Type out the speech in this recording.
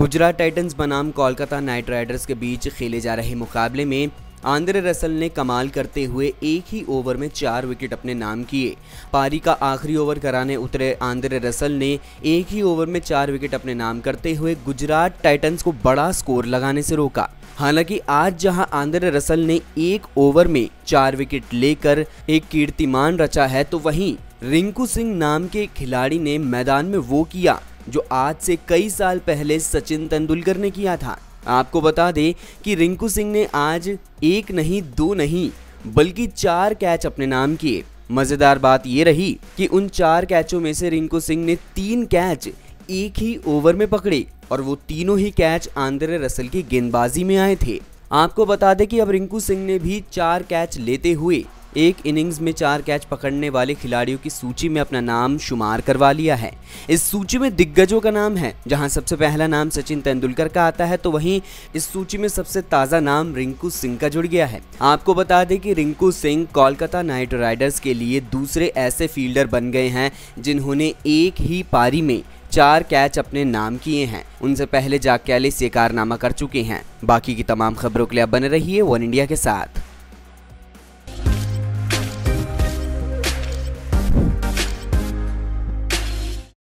Gujarat Titans बनाम Kolkata night Riders के बीच खेले जा रहे मुकाबले में आंद्रे रसल ने कमाल करते हुए एक ही ओवर में चार विकेट अपने नाम किए। पारी का आखिरी ओवर कराने उतरे आंद्रे रसल ने एक ही ओवर में चार विकेट अपने नाम करते हुए गुजरात टाइटंस को बड़ा स्कोर लगाने से रोका। हालाँकि आज जहाँ आंद्रे रसल ने एक ओवर में चार विकेट लेकर एक कीर्तिमान रचा है तो वहीं रिंकू सिंह नाम के खिलाड़ी ने मैदान में वो किया जो आज से कई साल पहले सचिन तेंदुलकर ने किया था। आपको बता दें कि रिंकू सिंह ने आज एक नहीं, दो नहीं, बल्कि चार कैच अपने नाम किए। मज़ेदार बात यह रही कि उन चार कैचों में से रिंकू सिंह ने तीन कैच एक ही ओवर में पकड़े और वो तीनों ही कैच आंद्रे रसल की गेंदबाजी में आए थे। आपको बता दें कि अब रिंकू सिंह ने भी चार कैच लेते हुए एक इनिंग्स में चार कैच पकड़ने वाले खिलाड़ियों की सूची में अपना नाम शुमार करवा लिया है। इस सूची में दिग्गजों का नाम है, जहाँ सबसे पहला नाम सचिन तेंदुलकर का आता है तो वहीं इस सूची में सबसे ताज़ा नाम रिंकू सिंह का जुड़ गया है। आपको बता दें कि रिंकू सिंह कोलकाता नाइट राइडर्स के लिए दूसरे ऐसे फील्डर बन गए हैं, जिन्होंने एक ही पारी में चार कैच अपने नाम किए हैं। उनसे पहले जाक कैलिस ये कारनामा कर चुके हैं। बाकी की तमाम खबरों के लिए बने रहिए वन इंडिया के साथ।